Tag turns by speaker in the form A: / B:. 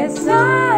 A: yes, I.